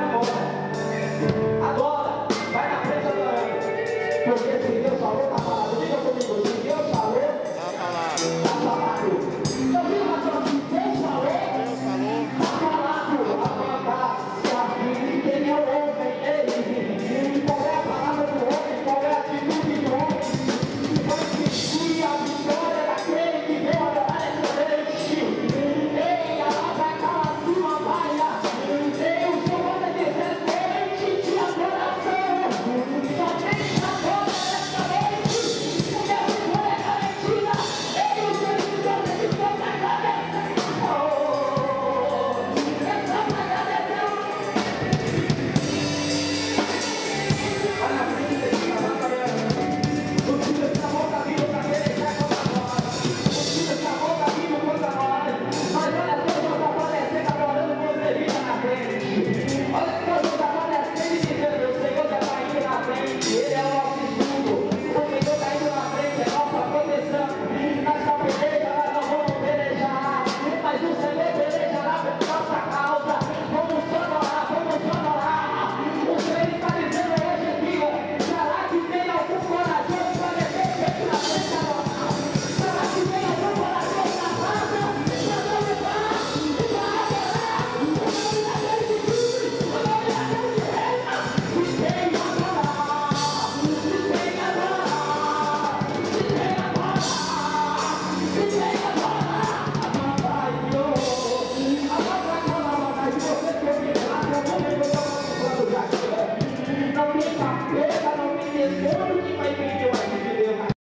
Bible